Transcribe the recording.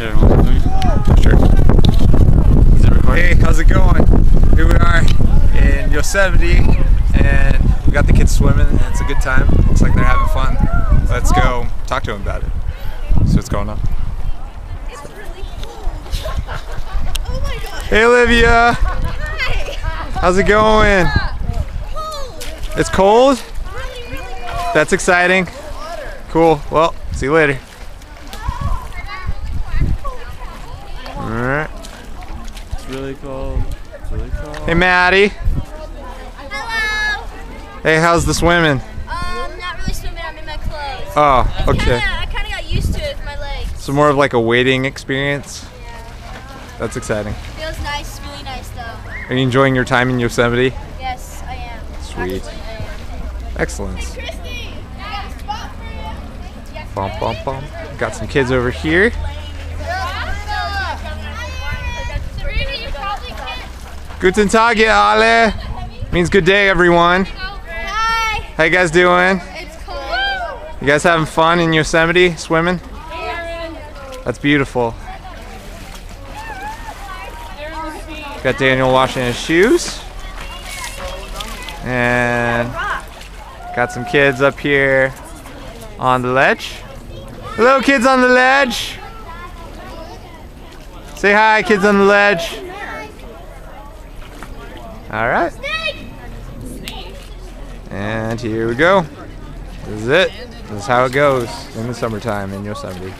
Here, hold on, let me- Sure. Is it recording? Hey, how's it going? Here we are in Yosemite, and we got the kids swimming, and it's a good time. Looks like they're having fun. Let's go talk to them about it. See what's going on. It's really cool. Oh my god. Hey, Olivia. Hi. How's it going? Cold. It's cold. Really, really cold. That's exciting. Cool. Well, see you later. All right. It's really cold. It's really cold. Hey, Maddie. Hello. Hey, how's the swimming? Um, not really swimming. I'm in my clothes. Oh, okay. Yeah, I kind of got used to it with my legs. So more of like a wading experience. Yeah. That's exciting. It Feels nice. Really nice though. Are you enjoying your time in Yosemite? Yes, I am. Sweet. Actually, I am. Excellent. Christy, I got a spot for you. Bum, bum, bum. Got some kids over here. Guten Tag, ihr alle. Means good day, everyone. Hi. How you guys doing? It's cold. You guys having fun in Yosemite swimming? That's beautiful. Got Daniel washing his shoes. And got some kids up here on the ledge. Hello, kids on the ledge. Say hi, kids on the ledge. All right. And here we go. This is it. This is how it goes in the summertime in Yosemite.